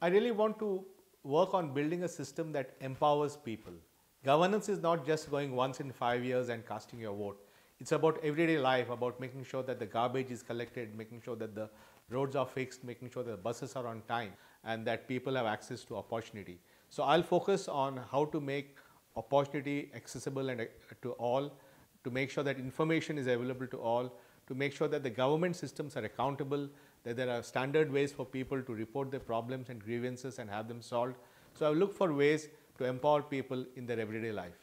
I really want to work on building a system that empowers people. Governance is not just going once in five years and casting your vote. It's about everyday life, about making sure that the garbage is collected, making sure that the roads are fixed, making sure that the buses are on time, and that people have access to opportunity. So I'll focus on how to make opportunity accessible and uh, to all, to make sure that information is available to all, to make sure that the government systems are accountable, that there are standard ways for people to report their problems and grievances and have them solved. So I look for ways to empower people in their everyday life.